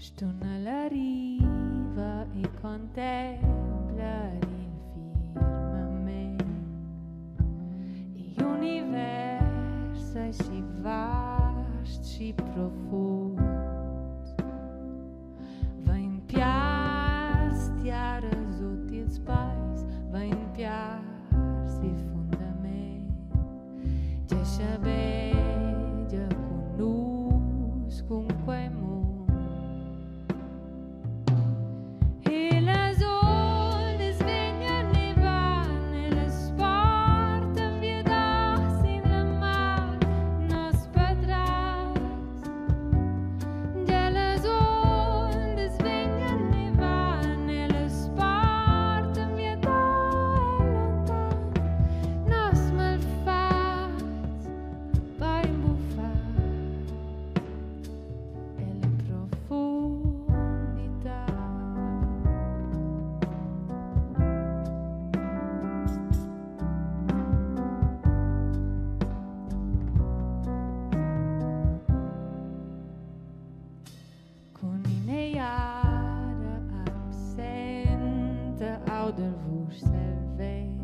Estou na lariva e contempla il firmamento e universo é si vasti profondo vai in piastiar os úteis pais vai in piar-se fundamento. Deixa bella conosco un quemo de vous, je.